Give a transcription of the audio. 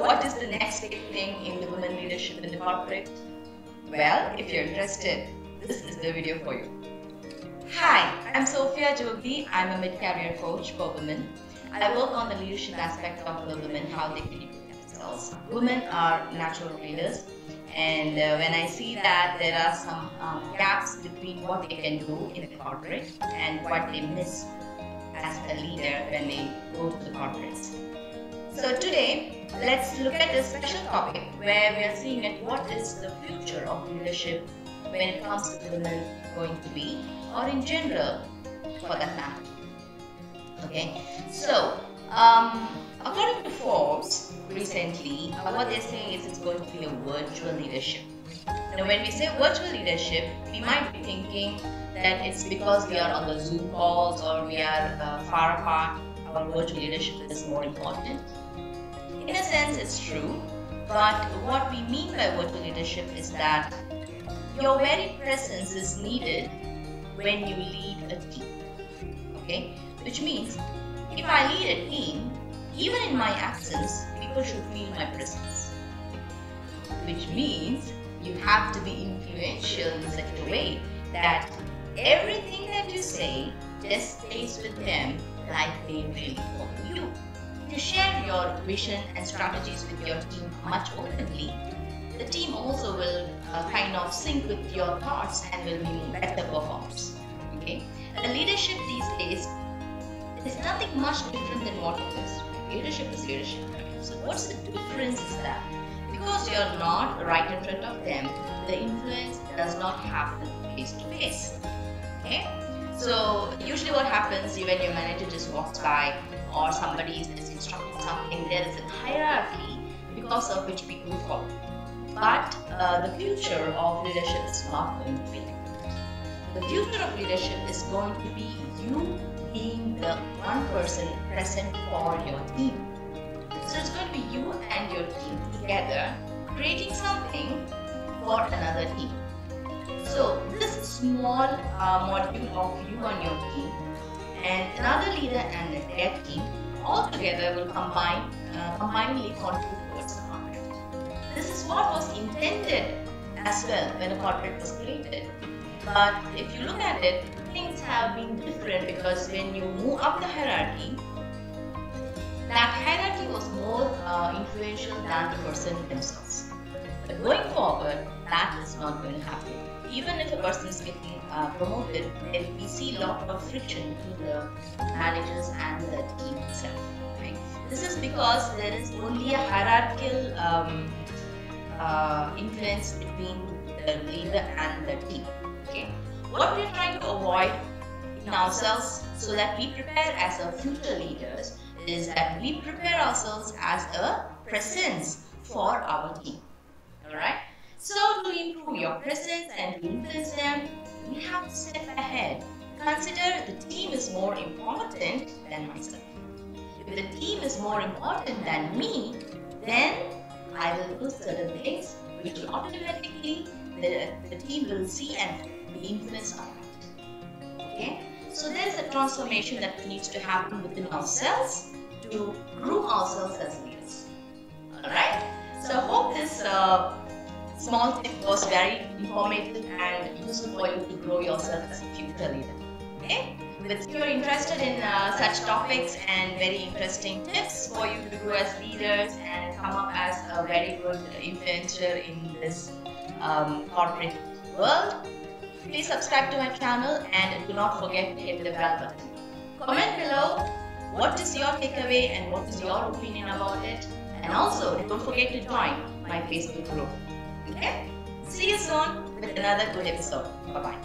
what is the next big thing in the women leadership in the corporate? Well, if you're interested, this is the video for you. Hi, I'm Sofia Jogee. I'm a mid-career coach for women. I work on the leadership aspect of the women, how they can improve themselves. Women are natural leaders, and uh, when I see that there are some um, gaps between what they can do in the corporate and what they miss as a leader when they go to the corporates. So today, let's look at a special topic where we are seeing at what is the future of leadership when it comes to women going to be or in general for that matter. Okay, so um, according to Forbes recently, uh, what they're saying is it's going to be a virtual leadership. Now, when we say virtual leadership, we might be thinking that it's because we are on the Zoom calls or we are uh, far apart, virtual leadership is more important. In a sense, it's true, but what we mean by virtual leadership is that your very presence is needed when you lead a team. Okay? Which means if I lead a team, even in my absence, people should feel my presence. Which means you have to be influential in such a way that everything that you say just stays with them like they really follow you. To share your vision and strategies with your team much openly, the team also will uh, kind of sync with your thoughts and will be better performers. Okay, the leadership these days is nothing much different than what it is. Leadership is leadership. So what's the difference is that because you're not right in front of them, the influence does not happen face to face. Okay. So usually what happens when your manager just walks by or somebody is instructing something, there is a hierarchy because of which people follow. But uh, the future of leadership is not going to be. The future of leadership is going to be you being the one person present for your team. So it's going to be you and your team together creating something for another team. So this small uh, module of you and your team and another leader and their team all together will combine, uh, combinedly contribute towards the. This is what was intended as well when a corporate was created. But if you look at it, things have been different because when you move up the hierarchy, that hierarchy was more uh, influential than the person themselves. But going forward, that is not going to happen. Even if a person is getting uh, promoted, then we see a lot of friction between the managers and the team itself. Right? This is because there is only a hierarchical um, uh, influence between the leader and the team. Okay? What we are trying to avoid in ourselves so that we prepare as a future leaders is that we prepare ourselves as a presence for our team. Your presence and influence them, we have to step ahead. Consider the team is more important than myself. If the team is more important than me, then I will do certain things which will automatically the, the team will see and be influenced on that. Okay? So there is a transformation that needs to happen within ourselves to groom ourselves as leaders. Alright? So I hope this uh, small tip was very informative and useful for you to grow yourself as a future leader. Okay? If you're interested in uh, such topics and very interesting tips for you to grow as leaders and come up as a very good influencer in this um, corporate world, please subscribe to my channel and do not forget to hit the bell button. Comment below what is your takeaway and what is your opinion about it. And also, don't forget to join my Facebook group. Okay? See you soon with another good episode. Bye bye.